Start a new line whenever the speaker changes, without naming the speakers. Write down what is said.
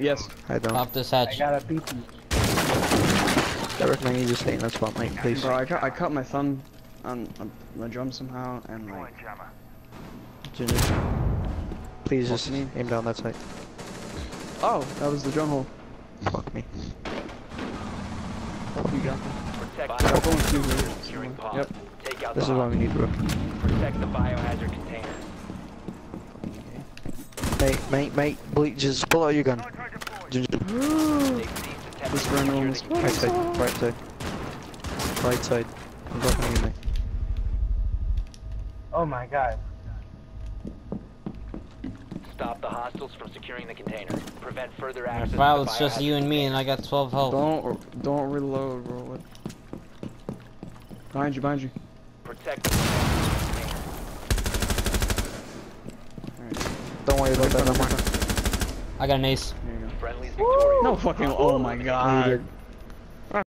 Yes.
I don't.
Pop this hatch.
I
hatch.
got a BP.
I recommend you just stay in that spot, mate, please.
Bro, I cut, I cut my thumb on, on the drum somehow, and like,
Ginger. Please
Fuck
just
me.
aim down that side.
oh, that was the drum hole.
Fuck me.
You got me.
Protect
I'll go and see
securing
who-
bomb.
Yep.
Take out
This is what we need, bro.
Protect the biohazard container.
Mate, mate, mate, bleed, just pull out your gun.
Just run along
This
to
ran
secure
on this.
Right side, right side. Right side. I'm talking to you, mate.
Oh my god.
Stop the hostiles from securing the container. Prevent further access
Wow,
to the
it's just you and me, and I got 12 health.
Don't, don't reload, bro. What? Behind you, behind you.
Protect the container.
Don't worry about that no more.
I got an ace.
There you go. No fucking, oh my god.
Needed.